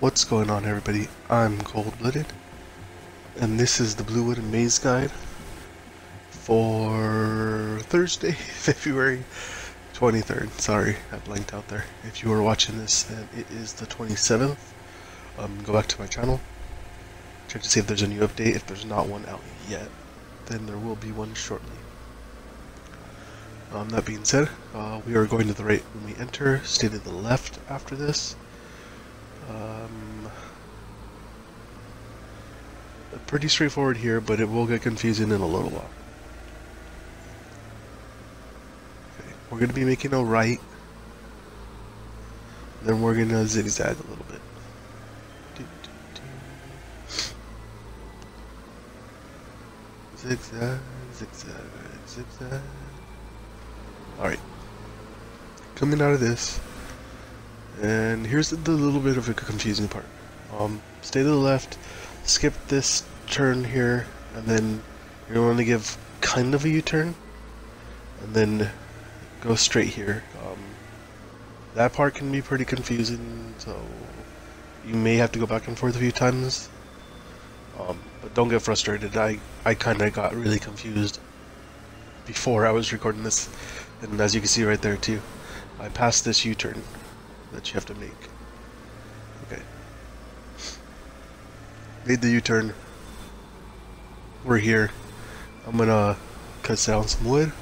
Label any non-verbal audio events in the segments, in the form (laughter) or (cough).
What's going on everybody? I'm Cold Blooded and this is the Bluewood Maze Guide for Thursday, (laughs) February 23rd. Sorry, I blanked out there. If you are watching this and it is the 27th, um, go back to my channel, check to see if there's a new update. If there's not one out yet, then there will be one shortly. Um, that being said, uh, we are going to the right when we enter, stay to the left after this. Um, pretty straightforward here, but it will get confusing in a little while. Okay, we're going to be making a right, then we're going to zigzag a little bit. Zigzag, zigzag, zigzag. Alright. Coming out of this, and here's the, the little bit of a confusing part. Um, stay to the left, skip this turn here, and then you're going to give kind of a U-turn, and then go straight here. Um, that part can be pretty confusing, so you may have to go back and forth a few times. Um, but don't get frustrated. I, I kind of got really confused before I was recording this, and as you can see right there too, I passed this U-turn that you have to make. Okay. Made the U-turn. We're here. I'm gonna cut down some wood.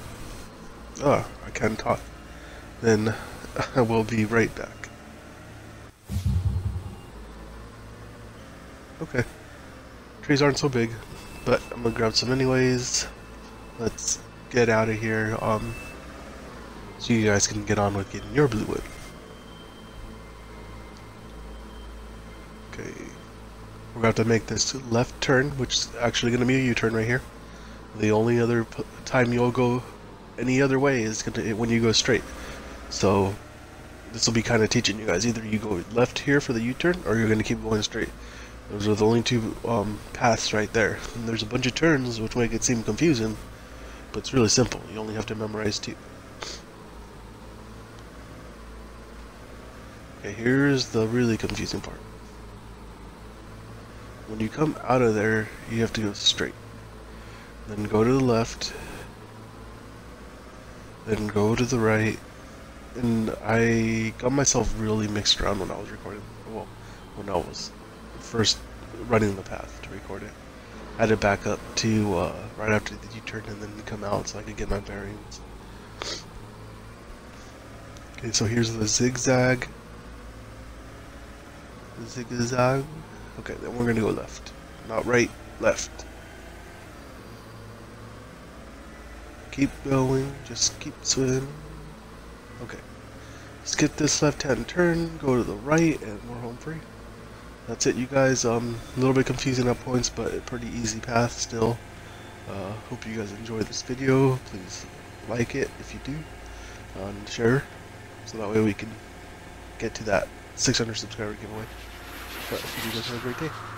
Oh, I can't talk. Then (laughs) I will be right back. Okay. Trees aren't so big, but I'm gonna grab some anyways. Let's get out of here. Um, so you guys can get on with getting your blue wood. Okay. We're going to have to make this left turn, which is actually going to be a U-turn right here. The only other time you'll go any other way is gonna, when you go straight. So this will be kind of teaching you guys. Either you go left here for the U-turn, or you're going to keep going straight. Those are the only two um, paths right there. And there's a bunch of turns, which make it seem confusing, but it's really simple. You only have to memorize two. Okay, here's the really confusing part. When you come out of there, you have to go straight. Then go to the left. Then go to the right. And I got myself really mixed around when I was recording. Well, when I was first running the path to record it. I had to back up to uh, right after the U-turn and then come out so I could get my bearings. Okay, so here's the zigzag. Zigzag. Okay, then we're gonna go left. Not right, left. Keep going, just keep swimming. Okay. Skip this left-hand turn, go to the right, and we're home free. That's it, you guys. Um, a little bit confusing at points, but a pretty easy path still. Uh, hope you guys enjoyed this video. Please like it if you do, and share, so that way we can get to that 600 subscriber giveaway. But you guys have a great day.